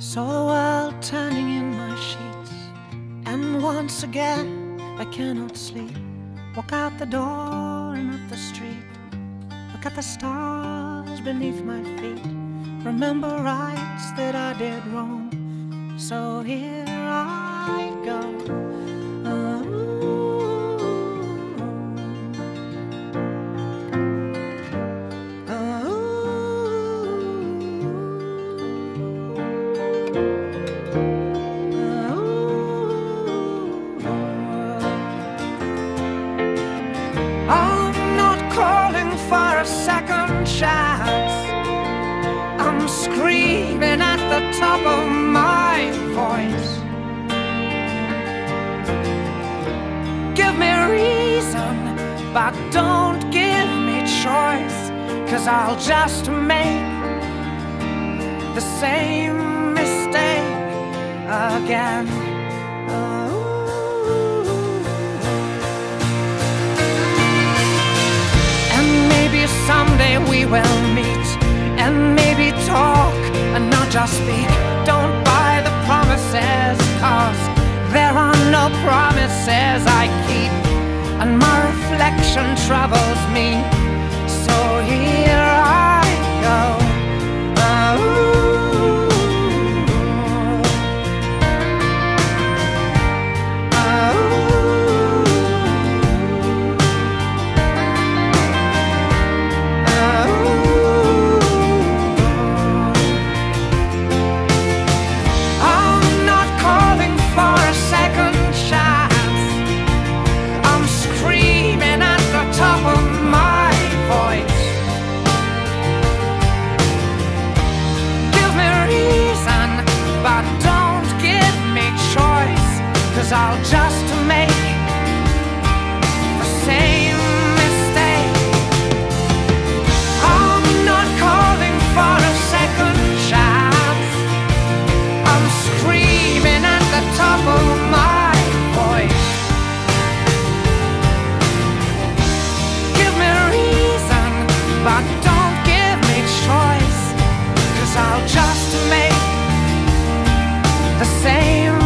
Saw the world turning in my sheets, and once again I cannot sleep. Walk out the door and up the street. Look at the stars beneath my feet. Remember rights that I did wrong. So here I go. The top of my voice. Give me reason, but don't give me choice. Cause I'll just make the same mistake again. And maybe someday we will meet and maybe not speak. Don't buy the promises, cause there are no promises I keep. And my reflection troubles me. So here mistakes are just to make the same mistake. I'm not calling for a second chance. I'm screaming at the top of my voice. Give me reason, but don't give me choice. Cause I'll just make the same